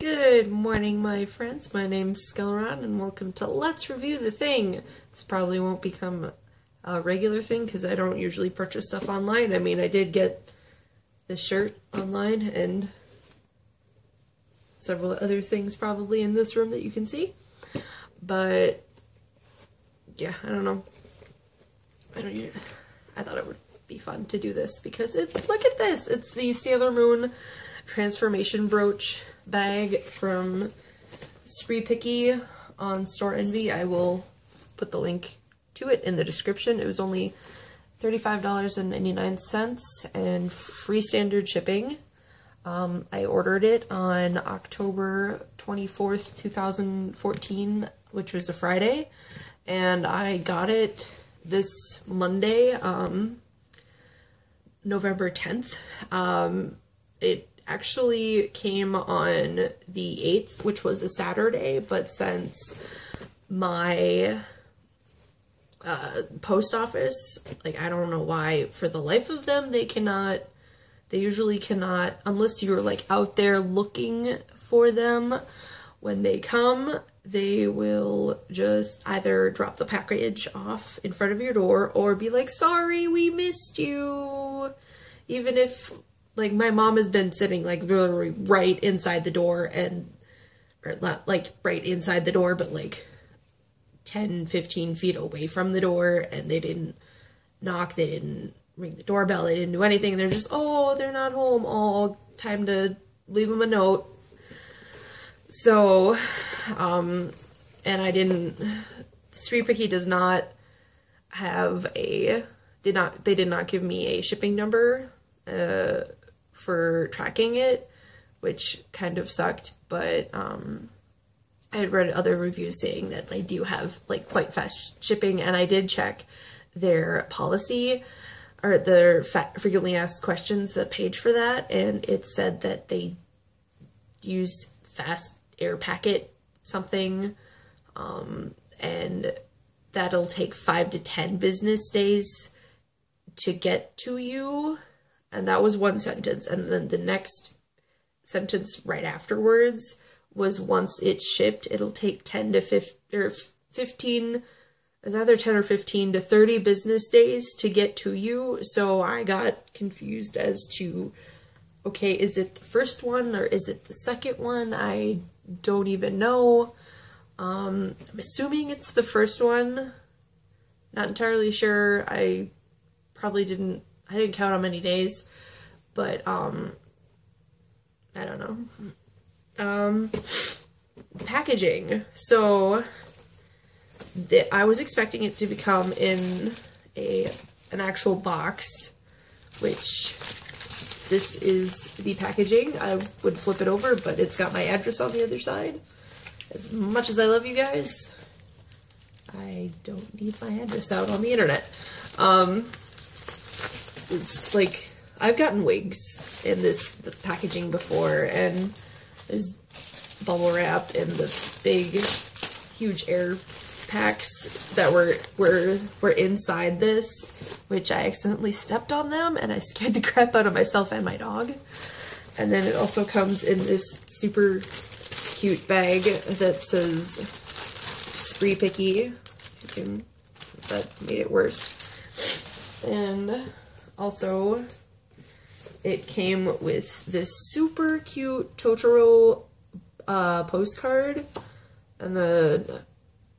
Good morning, my friends. My name's Skeleron, and welcome to Let's Review the Thing. This probably won't become a regular thing because I don't usually purchase stuff online. I mean, I did get this shirt online and several other things probably in this room that you can see. But yeah, I don't know. I don't. I thought it would be fun to do this because it. Look at this. It's the Sailor Moon transformation brooch bag from Spree Picky on Store Envy. I will put the link to it in the description. It was only $35.99 and free standard shipping. Um, I ordered it on October 24th, 2014, which was a Friday, and I got it this Monday, um, November 10th. Um, it actually came on the 8th, which was a Saturday, but since my uh, post office, like, I don't know why, for the life of them, they cannot, they usually cannot, unless you're, like, out there looking for them when they come, they will just either drop the package off in front of your door or be like, sorry, we missed you. Even if like my mom has been sitting like literally right inside the door and or not like right inside the door but like 10 15 feet away from the door and they didn't knock they didn't ring the doorbell they didn't do anything they're just oh they're not home oh time to leave them a note. So um and i didn't Spree Picky does not have a did not they did not give me a shipping number uh for tracking it, which kind of sucked, but um, I had read other reviews saying that they do have like quite fast shipping, and I did check their policy or their frequently asked questions, the page for that, and it said that they used fast air packet something, um, and that'll take five to ten business days to get to you and that was one sentence. And then the next sentence right afterwards was once it's shipped, it'll take 10 to 15, or 15, it's either 10 or 15 to 30 business days to get to you. So I got confused as to, okay, is it the first one or is it the second one? I don't even know. Um, I'm assuming it's the first one. Not entirely sure. I probably didn't I didn't count how many days, but um, I don't know. Um, packaging. So the, I was expecting it to become in a an actual box, which this is the packaging. I would flip it over, but it's got my address on the other side. As much as I love you guys, I don't need my address out on the internet. Um, it's like I've gotten wigs in this the packaging before, and there's bubble wrap and the big, huge air packs that were were were inside this, which I accidentally stepped on them, and I scared the crap out of myself and my dog. And then it also comes in this super cute bag that says Spree Picky. That made it worse. And also, it came with this super cute Totoro uh, postcard, and the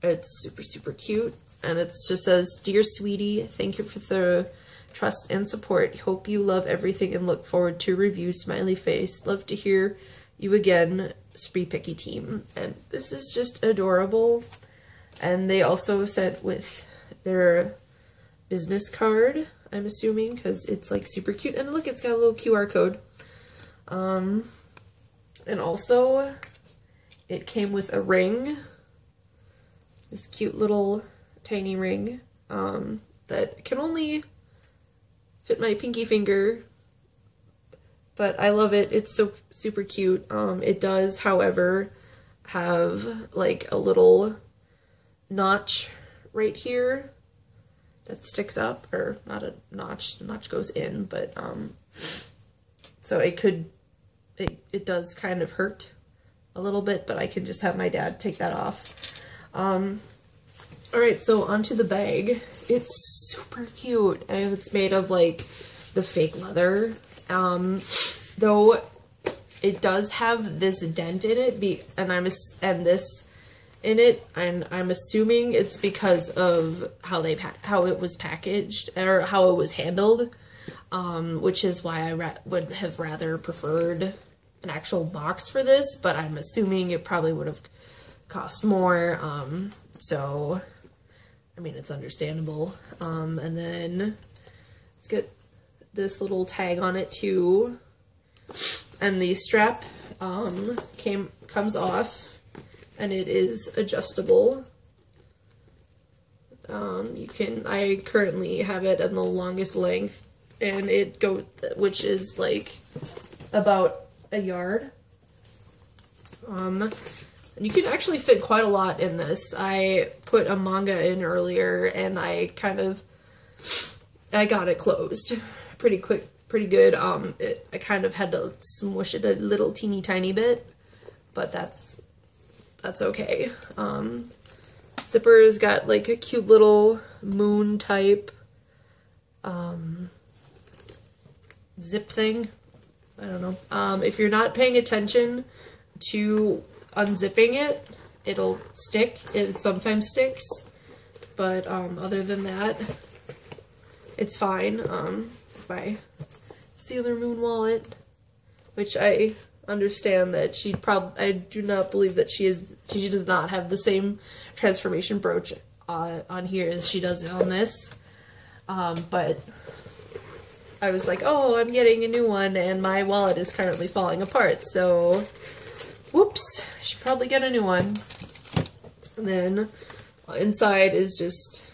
it's super super cute, and it just says, "Dear sweetie, thank you for the trust and support. Hope you love everything and look forward to review. Smiley face. Love to hear you again, Spree Picky team." And this is just adorable. And they also sent with their business card I'm assuming, because it's like super cute. And look, it's got a little QR code. Um, and also, it came with a ring. This cute little tiny ring um, that can only fit my pinky finger. But I love it. It's so super cute. Um, it does, however, have like a little notch right here that sticks up, or not a notch, the notch goes in, but, um, so it could, it, it does kind of hurt a little bit, but I can just have my dad take that off. Um, all right, so onto the bag. It's super cute, and it's made of like the fake leather. Um, though it does have this dent in it, be and I'm and this in it, and I'm assuming it's because of how they how it was packaged or how it was handled, um, which is why I would have rather preferred an actual box for this. But I'm assuming it probably would have cost more. Um, so, I mean, it's understandable. Um, and then let's get this little tag on it too. And the strap um, came comes off and it is adjustable. Um, you can, I currently have it in the longest length and it go, which is like about a yard. Um, and you can actually fit quite a lot in this. I put a manga in earlier and I kind of, I got it closed pretty quick, pretty good. Um, it, I kind of had to smush it a little teeny tiny bit, but that's, that's okay. Um, zipper's got like a cute little moon type, um, zip thing. I don't know. Um, if you're not paying attention to unzipping it, it'll stick. It sometimes sticks. But um, other than that, it's fine. Um, my Sailor Moon wallet, which I understand that she probably, I do not believe that she is, she does not have the same transformation brooch uh, on here as she does on this. Um, but I was like, oh, I'm getting a new one, and my wallet is currently falling apart, so whoops, I should probably get a new one. And then uh, inside is just,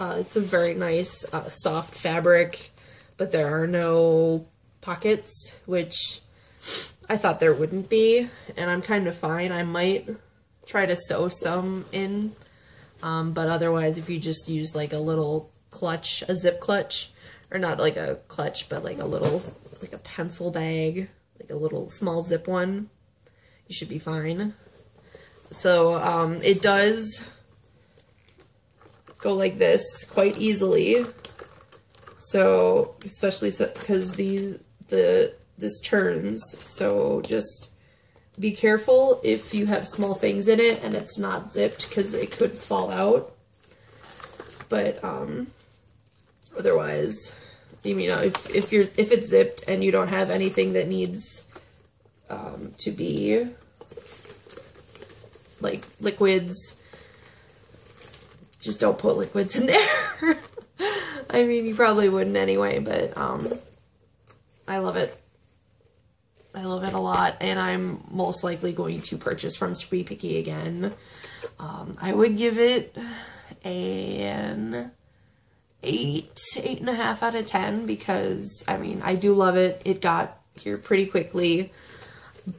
uh, it's a very nice uh, soft fabric, but there are no pockets, which I thought there wouldn't be, and I'm kind of fine. I might try to sew some in, um, but otherwise if you just use like a little clutch, a zip clutch, or not like a clutch, but like a little, like a pencil bag, like a little small zip one, you should be fine. So um, it does go like this quite easily. So especially so because so, these the this turns, so just be careful if you have small things in it and it's not zipped because it could fall out. But um, otherwise, you know, if if you're if it's zipped and you don't have anything that needs um, to be like liquids. Just don't put liquids in there. I mean, you probably wouldn't anyway, but um, I love it. I love it a lot, and I'm most likely going to purchase from Spree Picky again. Um, I would give it an eight, eight and a half out of ten because I mean I do love it. It got here pretty quickly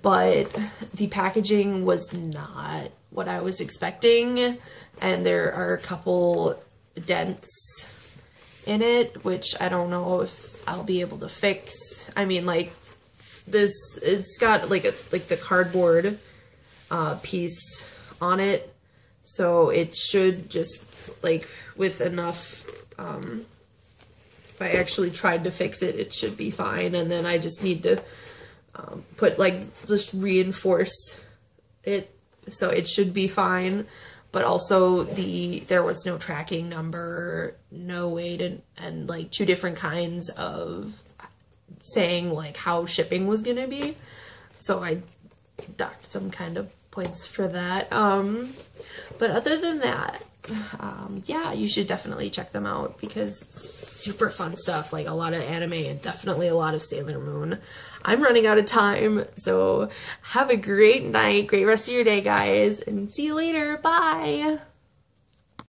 but the packaging was not what I was expecting, and there are a couple dents in it, which I don't know if I'll be able to fix. I mean, like this, it's got like a like the cardboard uh, piece on it, so it should just like with enough. Um, if I actually tried to fix it, it should be fine, and then I just need to um, put like just reinforce it so it should be fine but also the there was no tracking number no way to and like two different kinds of saying like how shipping was gonna be so i docked some kind of points for that um but other than that um, yeah, you should definitely check them out because super fun stuff, like a lot of anime and definitely a lot of Sailor Moon. I'm running out of time, so have a great night, great rest of your day, guys, and see you later. Bye!